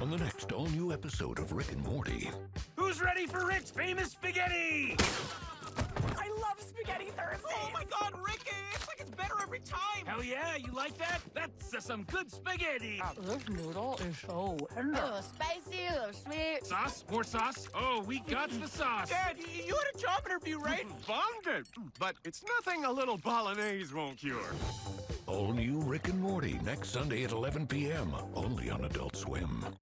on the next all new episode of Rick and Morty. Who's ready for Rick's famous spaghetti? I love Spaghetti Thursday. Oh my god, Ricky! It's like it's better every time! Hell yeah, you like that? That's uh, some good spaghetti. This noodle is so tender. Oh, spicy or sweet. Sauce? More sauce? Oh, we got the sauce. Dad, you had a job interview, right? Bombed it, but it's nothing a little bolognese won't cure. All new Rick and Morty next Sunday at 11 p.m. only on Adult Swim.